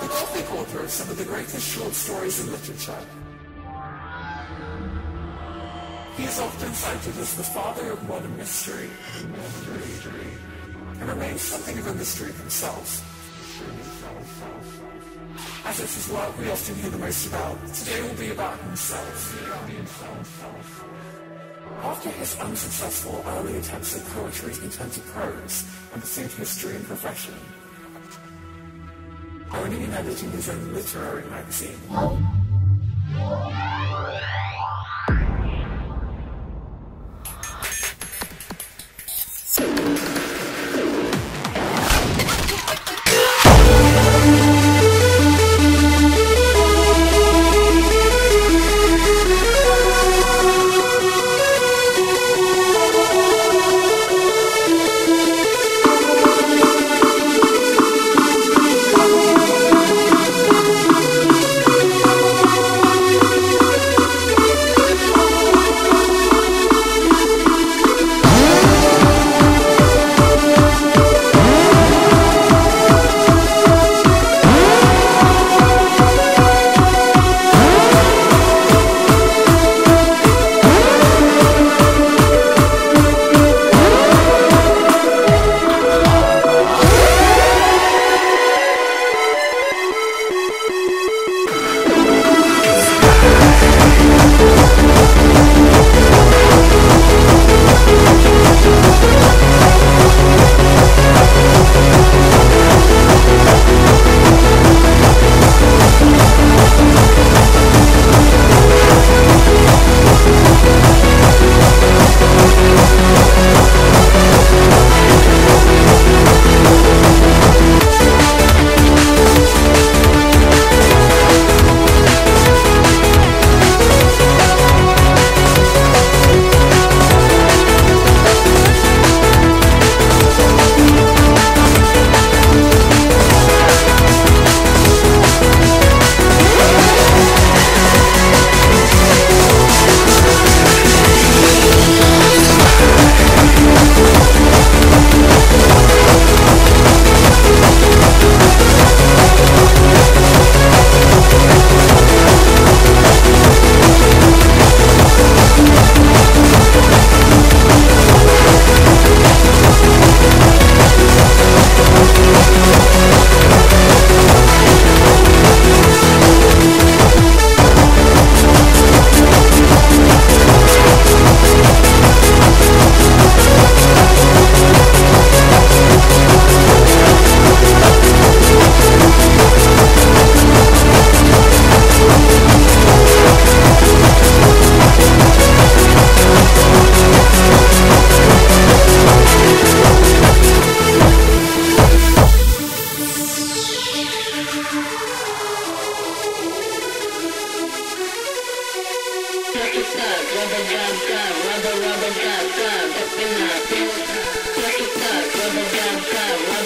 the Gothic author of some of the greatest short stories in literature. He is often cited as the father of modern mystery, and remains something of a mystery himself. As it's his work we often hear the most about, today will be about himself. After his unsuccessful early attempts at poetry, he turned to prose and pursued history and profession owning and editing his own literary magazine. It up, rubber rubber rubber dub dub, up in pants. Suck it up, rubber dub dub,